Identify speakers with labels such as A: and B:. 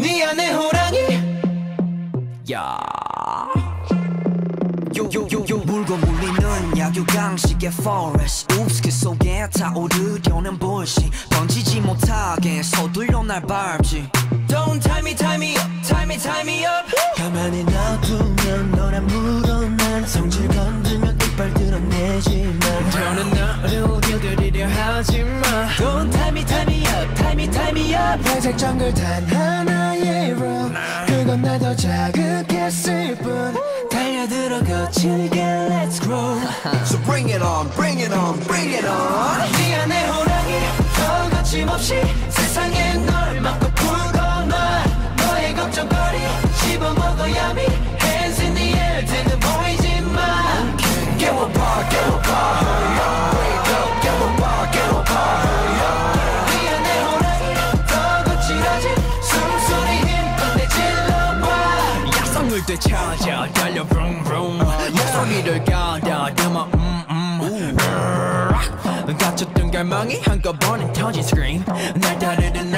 A: 네 안에 호랑이.
B: 야. 요요요요. 물고 물리는 약육강식의 forest. Oops 그 속에 타오르려는 bullshit. 던지지 못하게 서둘러 날 밟지.
A: Don't tie me tie me up tie me tie me up.
C: 가만히 놔두면 너란 물어난 성질 건들면 이빨 드러내지만.
A: 더는 너를 길들이려 하지마 Don't tie me tie me up tie me tie me up.
C: 회색 정글 단 하나 의 rule 그건 날 더 자극했을 뿐 달려들어 거칠게 let's grow
B: So bring it on bring it on bring it on
A: 네 안에 호랑이 더 거침없이 세상
D: 약성을 되찾아 달려 vroom vroom 목소리를 가다듬어 음음 갇혔던 갈망이 한꺼번에 터진 scream 날 따르는